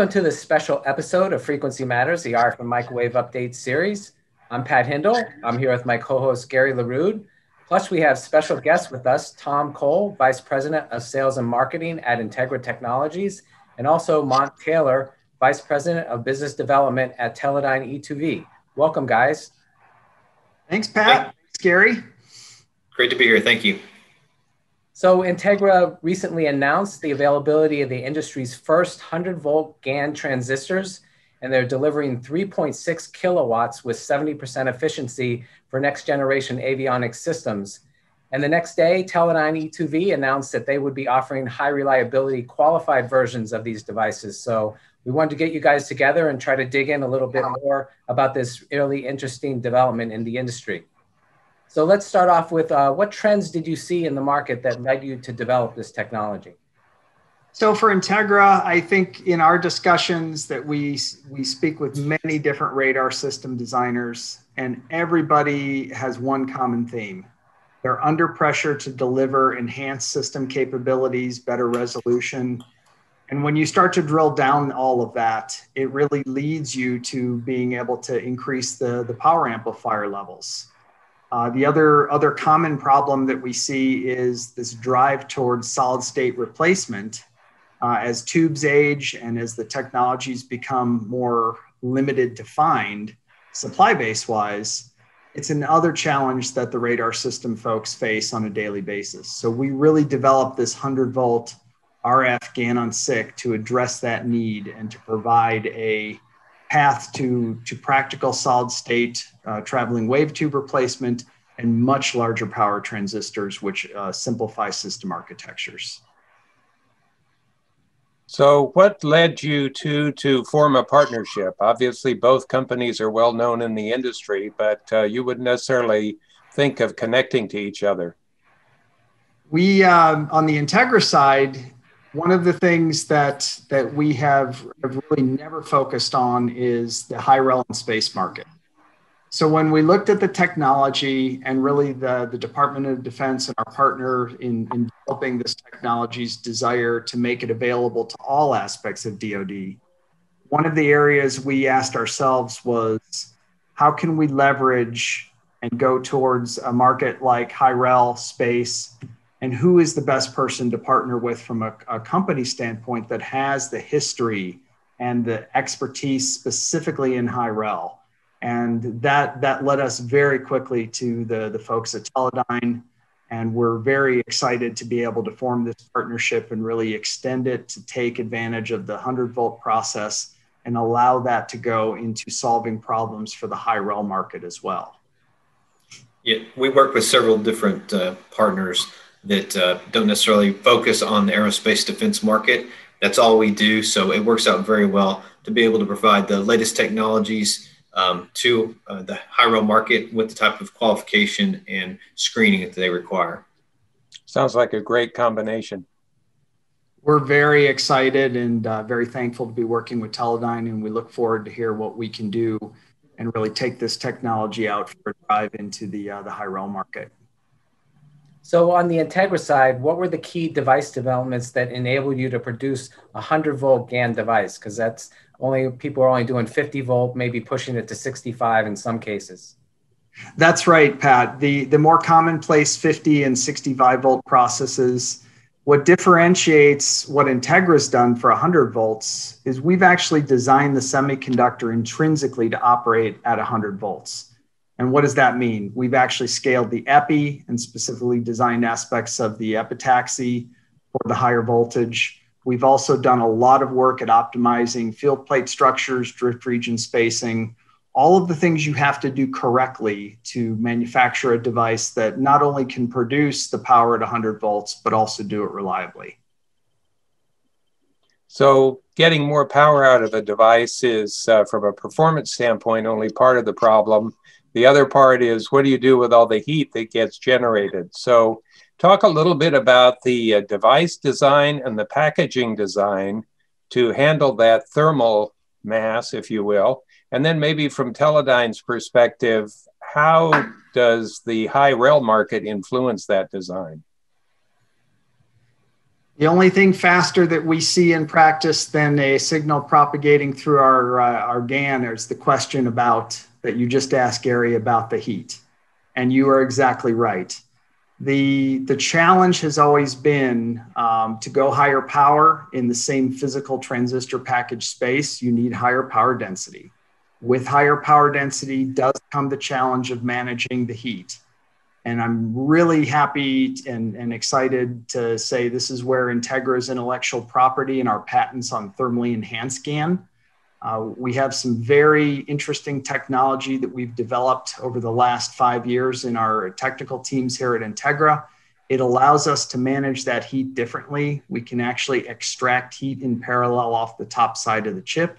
Welcome to this special episode of Frequency Matters, the RF and Microwave Update series. I'm Pat Hindle. I'm here with my co-host Gary Lerude. Plus, we have special guests with us, Tom Kole, Vice President of Sales and Marketing at Integra Technologies, and also Mont Taylor, Vice President of Business Development at Teledyne E2V. Welcome, guys. Thanks, Pat. Thanks, Gary. Great to be here. Thank you. So Integra recently announced the availability of the industry's first 100 volt GaN transistors, and they're delivering 3.6 kilowatts with 70% efficiency for next generation avionics systems. And the next day, Teledyne E2V announced that they would be offering high reliability qualified versions of these devices. So we wanted to get you guys together and try to dig in a little bit more about this really interesting development in the industry. So let's start off with uh, what trends did you see in the market that led you to develop this technology? So for Integra, I think in our discussions that we we speak with many different radar system designers, and everybody has one common theme. They're under pressure to deliver enhanced system capabilities, better resolution. And when you start to drill down all of that, it really leads you to being able to increase the, the power amplifier levels. Uh, the other, other common problem that we see is this drive towards solid state replacement. Uh, as tubes age and as the technologies become more limited to find, supply base wise, it's another challenge that the radar system folks face on a daily basis. So we really developed this 100 volt RF GaN on SiC to address that need and to provide a path to, to practical solid state uh, traveling wave tube replacement and much larger power transistors, which uh, simplify system architectures. So what led you to, to form a partnership? Obviously, both companies are well known in the industry, but uh, you wouldn't necessarily think of connecting to each other. We, um, on the Integra side, one of the things that that we have, have really never focused on is the high rel space market. So when we looked at the technology and really the, the Department of Defense and our partner in, in developing this technology's desire to make it available to all aspects of DoD, one of the areas we asked ourselves was how can we leverage and go towards a market like high rel space and who is the best person to partner with from a, a company standpoint that has the history and the expertise specifically in high rel and that that led us very quickly to the the folks at teledyne. And we're very excited to be able to form this partnership and really extend it to take advantage of the 100 volt process and allow that to go into solving problems for the high rel market as well. Yeah we work with several different uh, partners that uh, don't necessarily focus on the aerospace defense market. That's all we do. So it works out very well to be able to provide the latest technologies um, to uh, the high rel market with the type of qualification and screening that they require. Sounds like a great combination. We're very excited and uh, very thankful to be working with Teledyne, and we look forward to hear what we can do and really take this technology out for a drive into the uh, the high rel market. So on the Integra side, what were the key device developments that enabled you to produce a 100 volt GaN device? Because that's only people are only doing 50 volt, maybe pushing it to 65 in some cases. That's right, Pat. The the more commonplace 50 and 65 volt processes, what differentiates what Integra's done for 100 volts is we've actually designed the semiconductor intrinsically to operate at 100 volts. And what does that mean? We've actually scaled the epi and specifically designed aspects of the epitaxy for the higher voltage. We've also done a lot of work at optimizing field plate structures, drift region spacing, all of the things you have to do correctly to manufacture a device that not only can produce the power at 100 volts, but also do it reliably. So getting more power out of a device is, uh, from a performance standpoint, only part of the problem. The other part is what do you do with all the heat that gets generated? So, talk a little bit about the uh, device design and the packaging design to handle that thermal mass, if you will. And then, maybe from Teledyne's perspective, how does the high rel market influence that design? The only thing faster that we see in practice than a signal propagating through our, uh, our GAN is the question about that you just asked, Gary, about the heat. And you are exactly right. The, the challenge has always been um, to go higher power in the same physical transistor package space, you need higher power density. With higher power density does come the challenge of managing the heat. And I'm really happy and, and excited to say this is where Integra's intellectual property and our patents on thermally enhanced GaN. Uh, we have some very interesting technology that we've developed over the last five years in our technical teams here at Integra. It allows us to manage that heat differently. We can actually extract heat in parallel off the top side of the chip.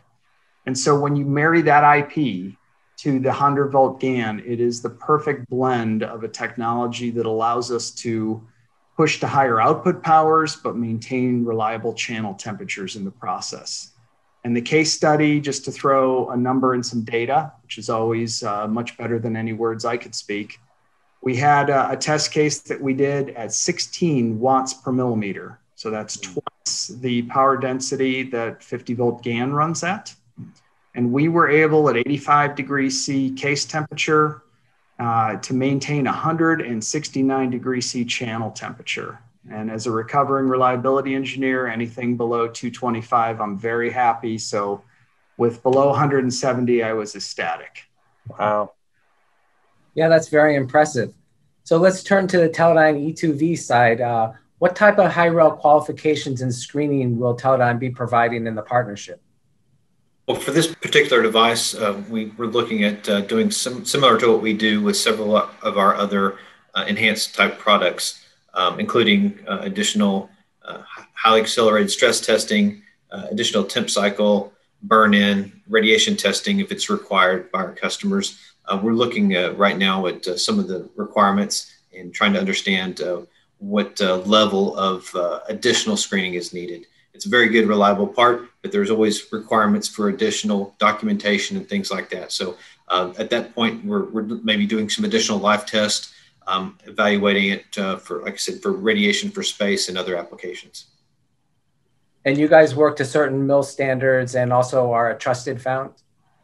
And so when you marry that IP to the 100 volt GaN, it is the perfect blend of a technology that allows us to push to higher output powers, but maintain reliable channel temperatures in the process. And the case study, just to throw a number and some data, which is always uh, much better than any words I could speak, we had a, a, test case that we did at 16 watts per millimeter. So that's twice the power density that 50 volt GaN runs at. And we were able at 85 degrees C case temperature uh, to maintain 169 degrees C channel temperature. And as a recovering reliability engineer, anything below 225, I'm very happy. So with below 170, I was ecstatic. Wow. Yeah, that's very impressive. So let's turn to the Teledyne E2V side. Uh, what type of high rel qualifications and screening will Teledyne be providing in the partnership? Well, for this particular device, uh, we were looking at uh, doing some similar to what we do with several of our other uh, enhanced type products, um, including uh, additional uh, highly accelerated stress testing, uh, additional temp cycle, burn in, radiation testing if it's required by our customers. we're looking right now at some of the requirements and trying to understand what level of additional screening is needed. It's a very good, reliable part, but there's always requirements for additional documentation and things like that. So uh, at that point, we're, we're maybe doing some additional life tests, um, evaluating it uh, for, like I said, for radiation for space and other applications. And you guys work to certain MIL standards and also are a trusted found?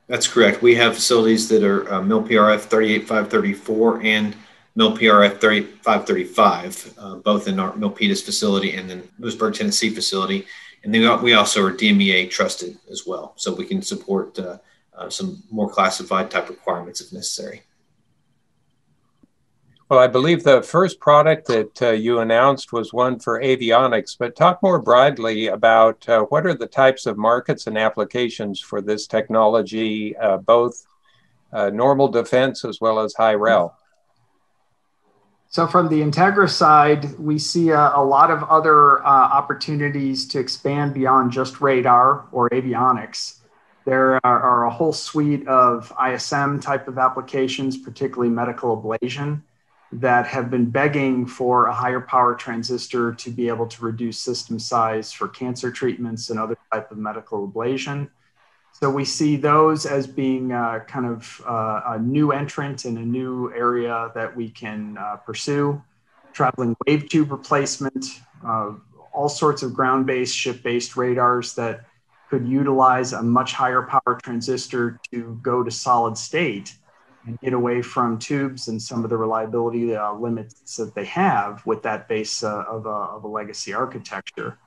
That's correct. We have facilities that are uh, MIL PRF 38534 and MIL-PRF 3535, uh, both in our Milpitas facility and then Lewisburg, Tennessee facility. And then we also are DMEA trusted as well. So we can support uh, uh, some more classified type requirements if necessary. Well, I believe the first product that uh, you announced was one for avionics, but talk more broadly about uh, what are the types of markets and applications for this technology, uh, both normal defense as well as high rel. So from the Integra side, we see a, a lot of other uh, opportunities to expand beyond just radar or avionics. There are, are, a whole suite of ISM type of applications, particularly medical ablation, that have been begging for a higher power transistor to be able to reduce system size for cancer treatments and other type of medical ablation. So we see those as being uh, kind of uh, a new entrant in a new area that we can uh, pursue. Traveling wave tube replacement, uh, all sorts of ground-based, ship-based radars that could utilize a much higher power transistor to go to solid state and get away from tubes and some of the reliability uh, limits that they have with that base uh, of, a, of a legacy architecture.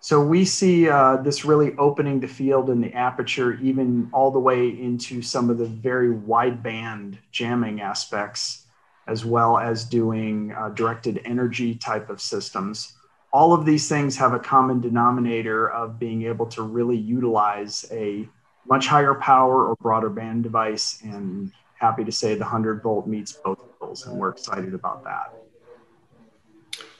So we see uh, this really opening the field and the aperture, even all the way into some of the very wideband jamming aspects, as well as doing uh, directed energy type of systems. All of these things have a common denominator of being able to really utilize a much higher power or broader band device. And happy to say the 100 volt meets both goals, and we're excited about that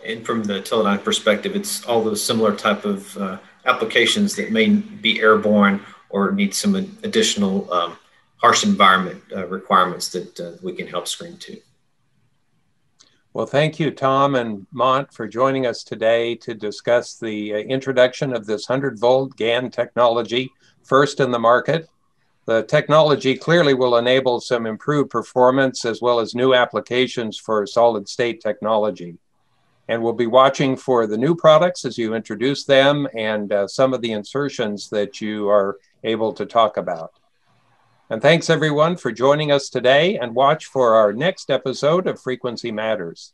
and from the Teledyne perspective, it's all those similar type of uh, applications that may be airborne or need some additional um, harsh environment uh, requirements that uh, we can help screen to. Well, thank you, Tom and Mont, for joining us today to discuss the uh, introduction of this 100 volt GaN technology, first in the market. The technology clearly will enable some improved performance as well as new applications for solid state technology. And we'll be watching for the new products as you introduce them and uh, some of the insertions that you are able to talk about. And thanks everyone for joining us today and watch for our next episode of Frequency Matters.